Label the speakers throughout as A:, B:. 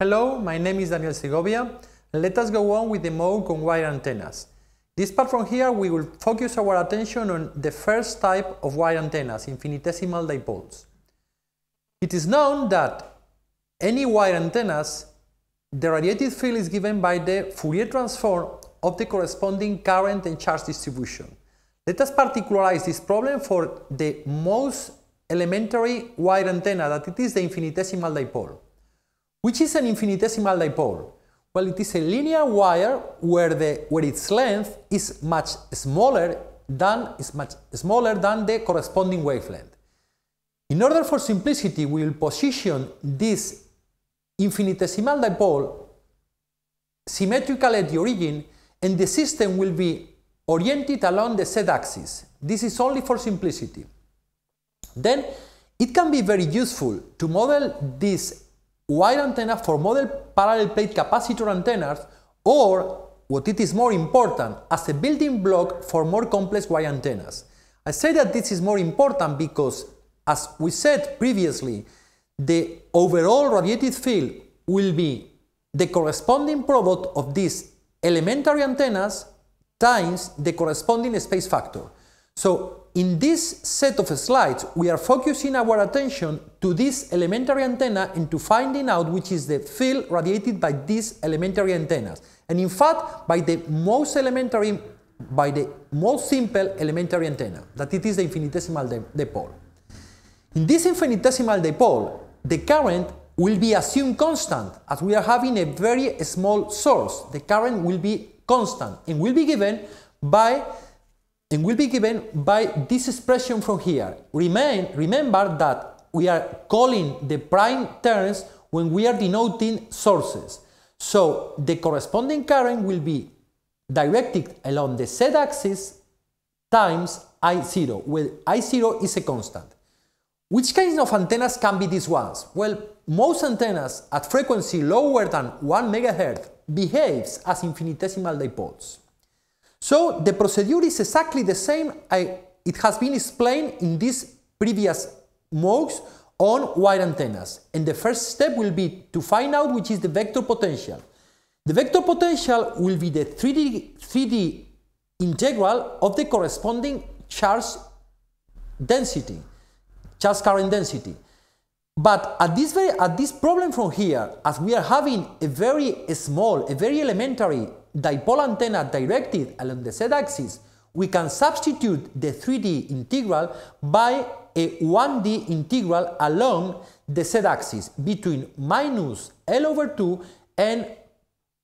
A: Hello, my name is Daniel Segovia. Let us go on with the MOOC on wire antennas. This part from here we will focus our attention on the first type of wire antennas, infinitesimal dipoles. It is known that any wire antennas, the radiated field is given by the Fourier transform of the corresponding current and charge distribution. Let us particularize this problem for the most elementary wire antenna that it is the infinitesimal dipole. Which is an infinitesimal dipole? Well, it is a linear wire where, the, where its length is much smaller than, is much smaller than the corresponding wavelength. In order for simplicity, we will position this infinitesimal dipole symmetrical at the origin and the system will be oriented along the z-axis. This is only for simplicity. Then it can be very useful to model this wire antenna for model parallel plate capacitor antennas or what it is more important as a building block for more complex wire antennas. I say that this is more important because as we said previously the overall radiated field will be the corresponding product of these elementary antennas times the corresponding space factor. So in this set of slides, we are focusing our attention to this elementary antenna and to finding out which is the field radiated by these elementary antennas. And in fact, by the most elementary, by the most simple elementary antenna, that it is the infinitesimal dipole. In this infinitesimal dipole, the current will be assumed constant as we are having a very small source. The current will be constant and will be given by and will be given by this expression from here. Remain, remember that we are calling the prime terms when we are denoting sources. So the corresponding current will be directed along the z-axis times I0, where I0 is a constant. Which kinds of antennas can be these ones? Well, most antennas at frequency lower than 1 MHz behaves as infinitesimal dipoles. So the procedure is exactly the same. I, it has been explained in these previous MOOCs on wire antennas. And the first step will be to find out which is the vector potential. The vector potential will be the 3D, 3D integral of the corresponding charge density, charge current density. But at this, very, at this problem from here, as we are having a very small, a very elementary dipole antenna directed along the z-axis, we can substitute the 3D integral by a 1D integral along the z-axis between minus L over 2 and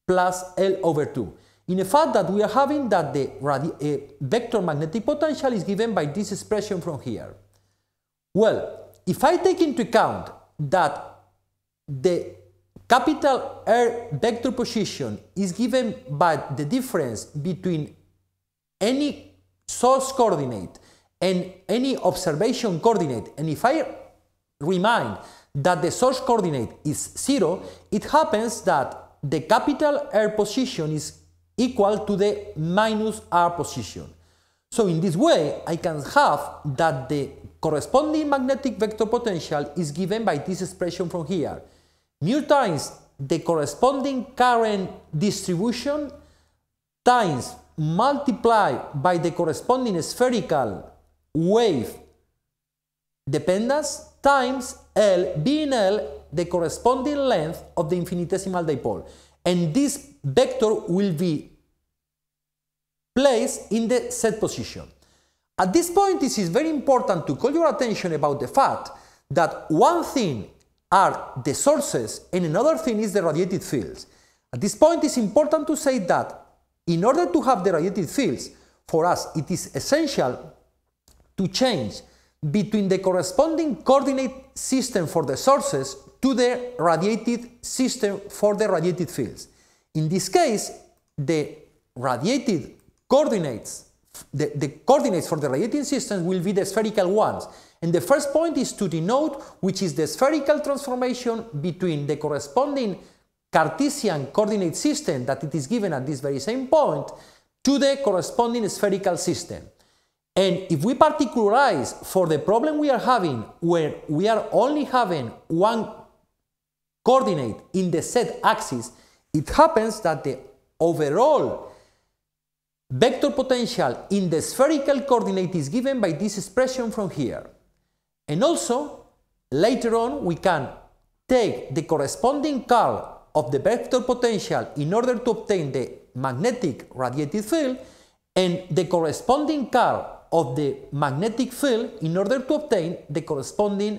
A: plus L over 2. In the fact that we are having that the uh, vector magnetic potential is given by this expression from here. Well, if I take into account that the Capital R vector position is given by the difference between any source coordinate and any observation coordinate. And if I remind that the source coordinate is 0, it happens that the capital R position is equal to the minus R position. So in this way, I can have that the corresponding magnetic vector potential is given by this expression from here mu times the corresponding current distribution times multiply by the corresponding spherical wave dependence times L being L the corresponding length of the infinitesimal dipole. And this vector will be placed in the z position. At this point, it is very important to call your attention about the fact that one thing are the sources and another thing is the radiated fields. At this point it's important to say that in order to have the radiated fields, for us it is essential to change between the corresponding coordinate system for the sources to the radiated system for the radiated fields. In this case, the radiated coordinates, the, the coordinates for the radiating system will be the spherical ones. And the first point is to denote which is the spherical transformation between the corresponding Cartesian coordinate system that it is given at this very same point to the corresponding spherical system. And if we particularize for the problem we are having, where we are only having one coordinate in the z axis, it happens that the overall vector potential in the spherical coordinate is given by this expression from here. And also, later on, we can take the corresponding curl of the vector potential in order to obtain the magnetic radiated field and the corresponding curl of the magnetic field in order to obtain the corresponding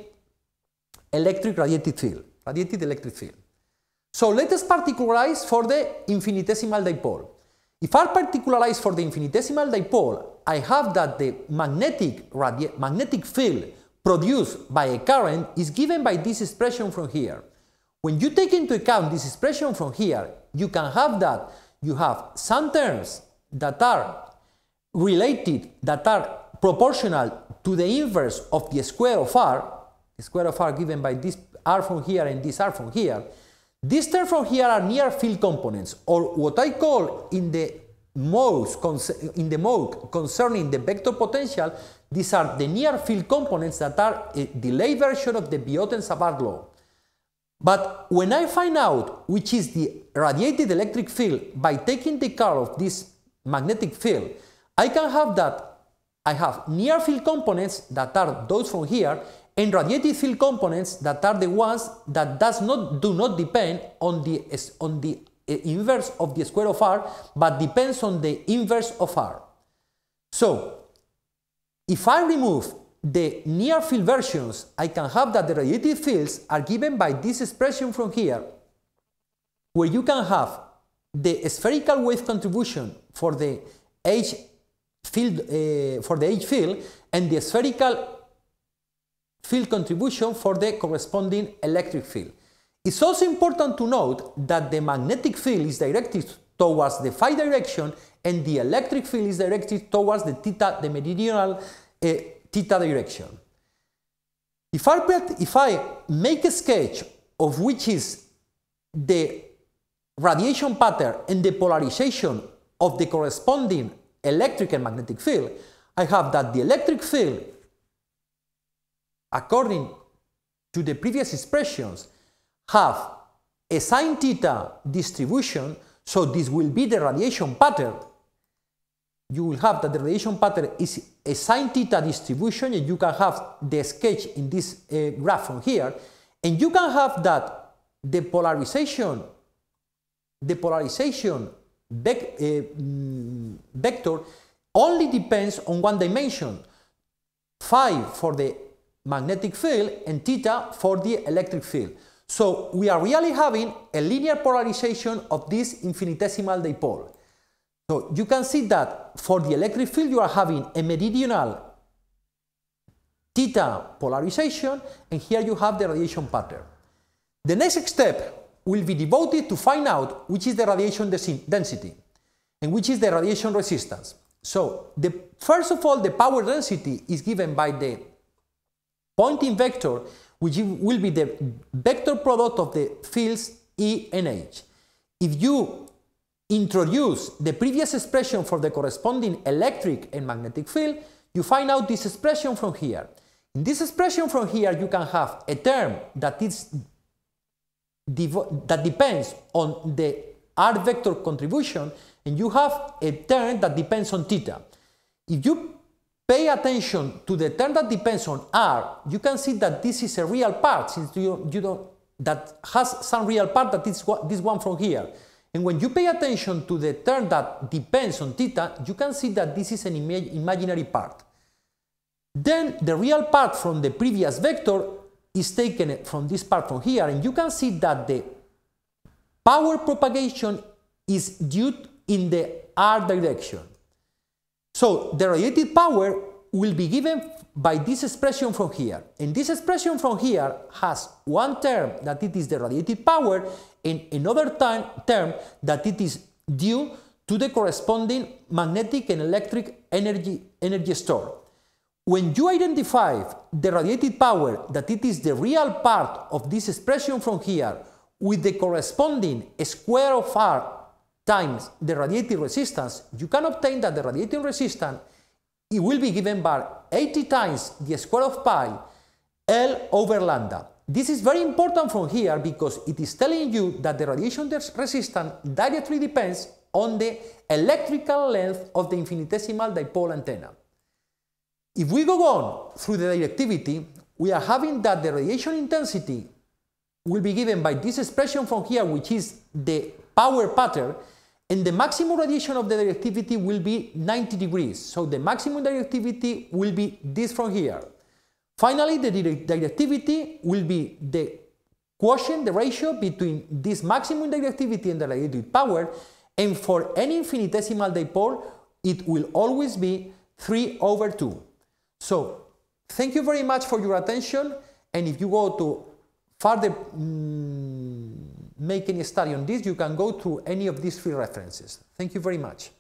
A: electric radiated field, radiated electric field. So let us particularize for the infinitesimal dipole. If I particularize for the infinitesimal dipole, I have that the magnetic, magnetic field produced by a current is given by this expression from here. When you take into account this expression from here, you can have that you have some terms that are related, that are proportional to the inverse of the square of r, square of r given by this r from here and this r from here, these terms from here are near field components, or what I call in the modes in the mode concerning the vector potential, these are the near field components that are a delay version of the Biot and Savart law. But when I find out which is the radiated electric field by taking the curl of this magnetic field, I can have that I have near field components that are those from here and radiated field components that are the ones that does not do not depend on the on the inverse of the square of r but depends on the inverse of r. So if I remove the near field versions, I can have that the radiated fields are given by this expression from here, where you can have the spherical wave contribution for the H field uh, for the H field and the spherical field contribution for the corresponding electric field. It's also important to note that the magnetic field is directed towards the phi direction and the electric field is directed towards the theta, the meridional uh, theta direction. If I, if I make a sketch of which is the radiation pattern and the polarization of the corresponding electric and magnetic field, I have that the electric field, according to the previous expressions, have a sine theta distribution, so this will be the radiation pattern. You will have that the radiation pattern is a sine theta distribution and you can have the sketch in this uh, graph from here. And you can have that the polarization the polarization vec uh, vector only depends on one dimension. Phi for the magnetic field and theta for the electric field so we are really having a linear polarization of this infinitesimal dipole so you can see that for the electric field you are having a meridional theta polarization and here you have the radiation pattern. The next step will be devoted to find out which is the radiation density and which is the radiation resistance. So the, first of all the power density is given by the Poynting vector which will be the vector product of the fields E and H. If you introduce the previous expression for the corresponding electric and magnetic field, you find out this expression from here. In this expression from here, you can have a term that is that depends on the r vector contribution, and you have a term that depends on theta. If you pay attention to the term that depends on r, you can see that this is a real part, since you, you don't, that has some real part that is this one from here. And when you pay attention to the term that depends on theta, you can see that this is an imaginary part. Then the real part from the previous vector is taken from this part from here, and you can see that the power propagation is due in the r direction. So the radiated power will be given by this expression from here. And this expression from here has one term that it is the radiated power and another time, term that it is due to the corresponding magnetic and electric energy, energy store. When you identify the radiated power that it is the real part of this expression from here with the corresponding square of r times the radiated resistance, you can obtain that the radiating resistance it will be given by 80 times the square of pi L over lambda. This is very important from here because it is telling you that the radiation resistance directly depends on the electrical length of the infinitesimal dipole antenna. If we go on through the directivity, we are having that the radiation intensity will be given by this expression from here, which is the power pattern, and the maximum radiation of the directivity will be 90 degrees. So the maximum directivity will be this from here. Finally, the directivity will be the quotient, the ratio between this maximum directivity and the radiative power, and for any infinitesimal dipole, it will always be 3 over 2. So, thank you very much for your attention, and if you go to further mm, make any study on this, you can go to any of these three references. Thank you very much.